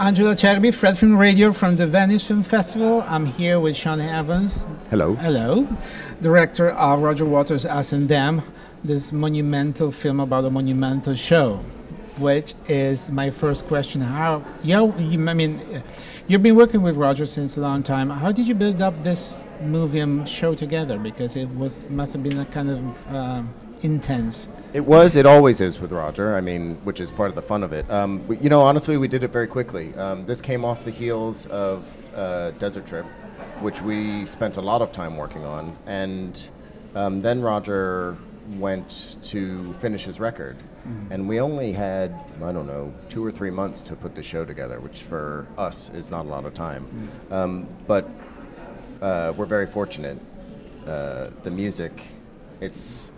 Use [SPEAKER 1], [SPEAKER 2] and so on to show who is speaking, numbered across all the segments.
[SPEAKER 1] Angelo Acerbi, Fred Film Radio from the Venice Film Festival. I'm here with Sean Evans.
[SPEAKER 2] Hello.
[SPEAKER 1] Hello. Director of Roger Waters' Us and Them, this monumental film about a monumental show, which is my first question. How, you, you, I mean, you've been working with Roger since a long time. How did you build up this movie and show together? Because it was must have been a kind of uh, intense.
[SPEAKER 2] It was. It always is with Roger. I mean, which is part of the fun of it. Um, you know, honestly, we did it very quickly. Um, this came off the heels of uh, Desert Trip, which we spent a lot of time working on, and um, then Roger went to finish his record. Mm-hmm. And we only had, I don't know, two or three months to put the show together, which for us is not a lot of time. Mm-hmm. Um, but uh, we're very fortunate. Uh, the music, it's,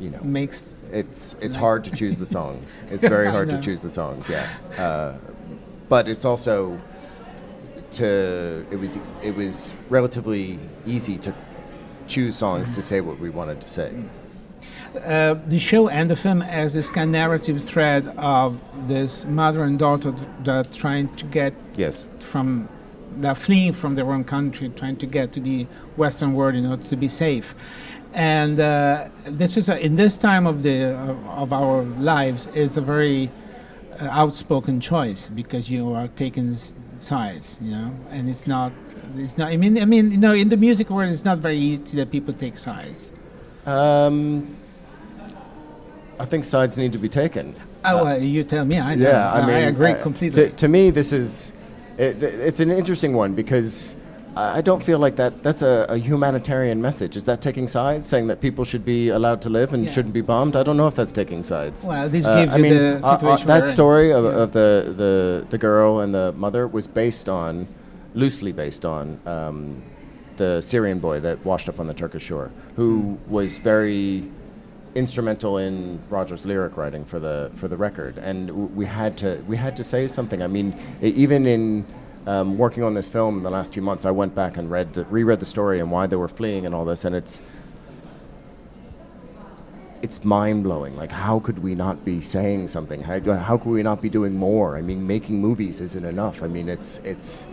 [SPEAKER 2] you know,
[SPEAKER 1] makes
[SPEAKER 2] it's it's hard to choose the songs. It's very hard to choose the songs. Yeah, uh, but it's also to it was it was relatively easy to choose songs to say what we wanted to say.
[SPEAKER 1] Uh, the show and the film has this kind of narrative thread of this mother and daughter that trying to get
[SPEAKER 2] yes
[SPEAKER 1] from they're fleeing from their own country, trying to get to the Western world in order to be safe and uh, this is a, in this time of the of our lives is a very uh, outspoken choice because you are taking sides, you know, and it's not it's not. I mean, I mean, you know, in the music world, it's not very easy that people take sides. Um,
[SPEAKER 2] I think sides need to be taken.
[SPEAKER 1] Oh, uh, you tell me. I know. Yeah, I, mean, I agree uh, completely.
[SPEAKER 2] To, to, me, this is it, it's an interesting one because I don't feel like that. That's a, a, humanitarian message. Is that taking sides, saying that people should be allowed to live and yeah. shouldn't be bombed? I don't know if that's taking sides.
[SPEAKER 1] Well, this uh, gives I you mean, the uh, uh,
[SPEAKER 2] that story of, yeah. of, the, the the girl and the mother was based on, loosely based on, um, the Syrian boy that washed up on the Turkish shore, who mm. was very instrumental in Roger's lyric writing for the for the record, and w- we had to we had to say something. I mean, even in um, working on this film in the last few months, I went back and read the, reread the story and why they were fleeing and all this, and it's it's mind blowing. Like, how could we not be saying something? How, how could we not be doing more? I mean, making movies isn't enough. I mean, it's it's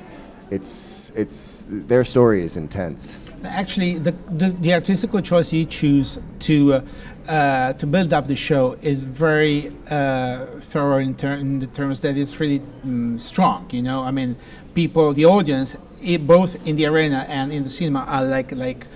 [SPEAKER 2] it's it's their story is intense.
[SPEAKER 1] Actually, the the, the artistical choice you choose to uh, uh, to build up the show is very uh, thorough in, ter- in, the terms that it's really mm, strong. You know, I mean, people, the audience, it, both in the arena and in the cinema, are like like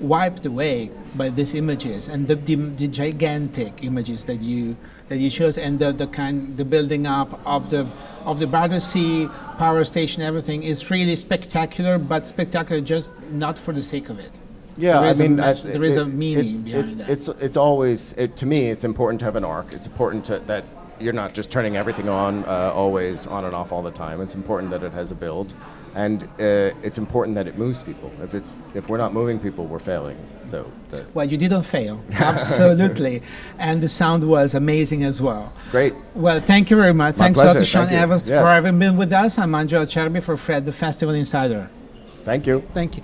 [SPEAKER 1] wiped away by these images and the, the, the gigantic images that you that you chose and the, the kind the building up of the of the Battersea power station everything is really spectacular but spectacular just not for the sake of it
[SPEAKER 2] yeah, I mean,
[SPEAKER 1] a, there is it, a meaning it, behind
[SPEAKER 2] it,
[SPEAKER 1] that.
[SPEAKER 2] It's it's always to me. It's important to have an arc. It's important to, that you're not just turning everything on uh, always on and off all the time. It's important that it has a build, and uh, it's important that it moves people. If it's if we're not moving people, we're failing. So
[SPEAKER 1] well, you didn't fail, absolutely, and the sound was amazing as well.
[SPEAKER 2] Great.
[SPEAKER 1] Well, thank you very much.
[SPEAKER 2] My
[SPEAKER 1] Thanks
[SPEAKER 2] pleasure.
[SPEAKER 1] to Sean Evans
[SPEAKER 2] yeah.
[SPEAKER 1] for having been with us. I'm Angelo Acerbi for Fred, the Festival Insider.
[SPEAKER 2] Thank you.
[SPEAKER 1] Thank you.